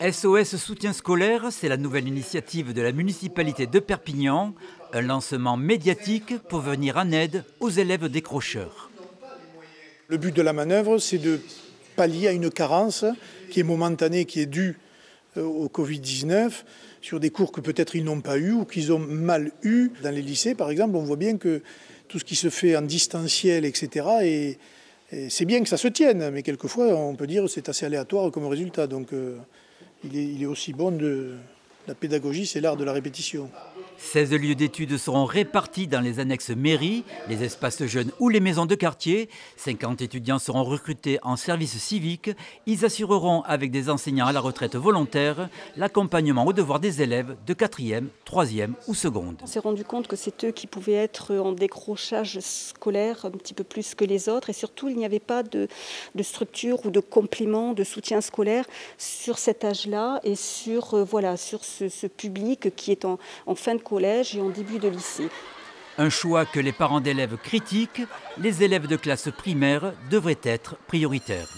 SOS Soutien scolaire, c'est la nouvelle initiative de la municipalité de Perpignan, un lancement médiatique pour venir en aide aux élèves décrocheurs. Le but de la manœuvre, c'est de pallier à une carence qui est momentanée, qui est due euh, au Covid-19, sur des cours que peut-être ils n'ont pas eu ou qu'ils ont mal eu. Dans les lycées, par exemple, on voit bien que tout ce qui se fait en distanciel, etc., et, c'est bien que ça se tienne, mais quelquefois, on peut dire que c'est assez aléatoire comme résultat. Euh, il est, aussi bon de... La pédagogie, c'est l'art de la répétition. 16 lieux d'études seront répartis dans les annexes mairies, les espaces jeunes ou les maisons de quartier. 50 étudiants seront recrutés en service civique. Ils assureront, avec des enseignants à la retraite volontaire, l'accompagnement aux devoirs des élèves de 4e, 3e ou seconde. On s'est rendu compte que c'est eux qui pouvaient être en décrochage scolaire un petit peu plus que les autres. Et surtout, il n'y avait pas de, structure ou de complément de soutien scolaire sur cet âge-là et sur, euh, ce, public qui est en, en fin de collège et en début de lycée. Un choix que les parents d'élèves critiquent, les élèves de classe primaire devraient être prioritaires.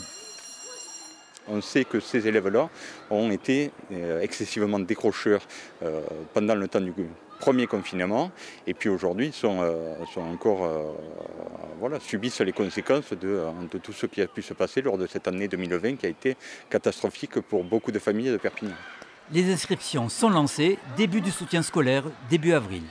On sait que ces élèves-là ont été euh, excessivement décrocheurs euh, pendant le temps du premier confinement et puis aujourd'hui sont, euh, sont encore voilà, subissent les conséquences de, de, tout ce qui a pu se passer lors de cette année 2020 qui a été catastrophique pour beaucoup de familles de Perpignan. Les inscriptions sont lancées, début du soutien scolaire, début avril.